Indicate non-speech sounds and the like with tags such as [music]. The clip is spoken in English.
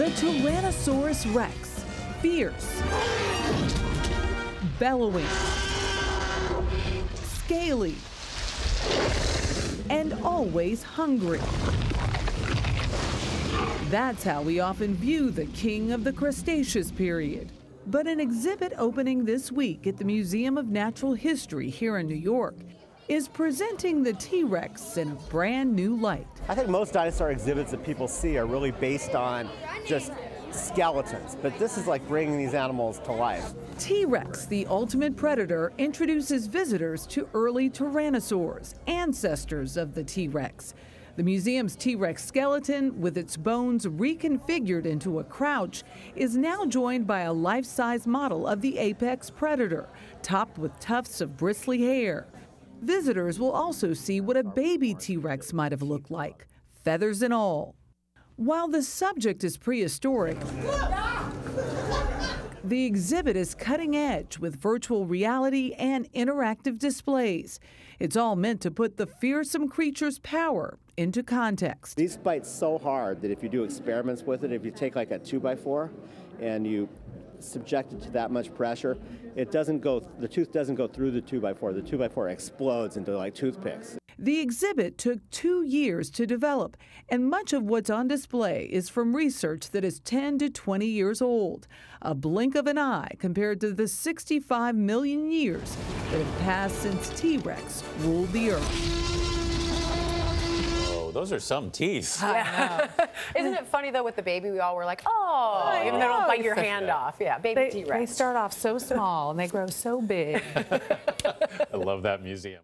The Tyrannosaurus Rex, fierce, bellowing, scaly, and always hungry. That's how we often view the king of the Cretaceous period. But an exhibit opening this week at the Museum of Natural History here in New York is presenting the T Rex in a brand new light. I think most dinosaur exhibits that people see are really based on just skeletons, but this is like bringing these animals to life. T Rex, the ultimate predator, introduces visitors to early tyrannosaurs, ancestors of the T Rex. The museum's T Rex skeleton, with its bones reconfigured into a crouch, is now joined by a life size model of the apex predator, topped with tufts of bristly hair. Visitors will also see what a baby T Rex might have looked like, feathers and all. While the subject is prehistoric, the exhibit is cutting edge with virtual reality and interactive displays. It's all meant to put the fearsome creature's power into context. These bite so hard that if you do experiments with it, if you take like a 2x4 and you subject it to that much pressure, it doesn't go, the tooth doesn't go through the 2x4. The 2x4 explodes into like toothpicks. The exhibit took two years to develop, and much of what's on display is from research that is 10 to 20 years old, a blink of an eye compared to the 65 million years that have passed since T Rex ruled the earth. Oh, those are some teeth. Yeah. [laughs] Isn't it funny though with the baby? We all were like, oh, I even though don't bite your hand off. Yeah, baby T Rex. They start off so small and they grow so big. [laughs] I love that museum.